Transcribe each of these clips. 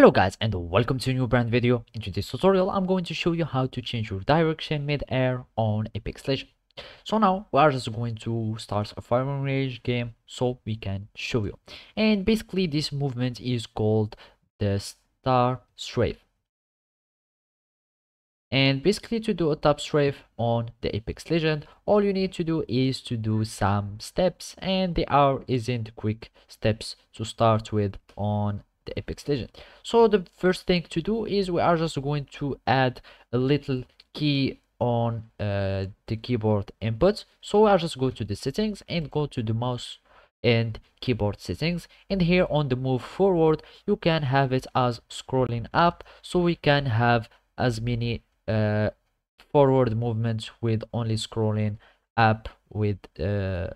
Hello guys and welcome to a new brand video. In today's tutorial I'm going to show you how to change your direction mid-air on Apex Legends. So now we are just going to start a firing range game so we can show you. And basically this movement is called the star strafe. And basically to do a top strafe on the Apex Legend, all you need to do is to do some steps and they are isn't quick steps to start with on the Legend. So the first thing to do is we are just going to add a little key on uh, the keyboard input. So are just go to the settings and go to the mouse and keyboard settings and here on the move forward you can have it as scrolling up so we can have as many uh, forward movements with only scrolling up with uh,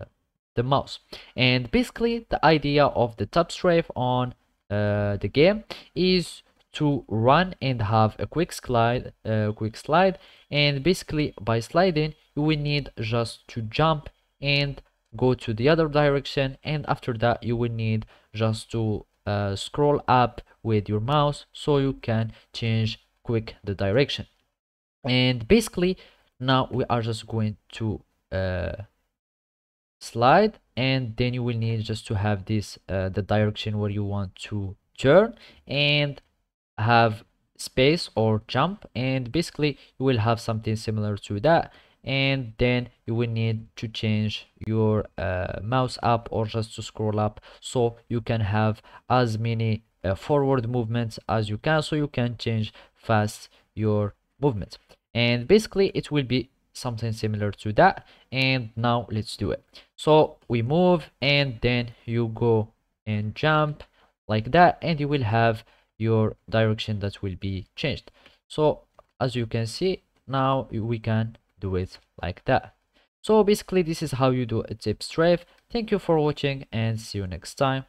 the mouse and basically the idea of the top strafe on uh, the game is to run and have a quick slide uh, quick slide. And basically by sliding you will need just to jump and go to the other direction. And after that you will need just to uh, scroll up with your mouse so you can change quick the direction. And basically now we are just going to uh, slide and then you will need just to have this uh, the direction where you want to turn and have space or jump and basically you will have something similar to that. And then you will need to change your uh, mouse up or just to scroll up so you can have as many uh, forward movements as you can so you can change fast your movements. And basically it will be something similar to that. And now let's do it. So we move and then you go and jump like that and you will have your direction that will be changed. So as you can see now we can do it like that. So basically this is how you do a top strafe thank you for watching and see you next time